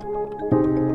Música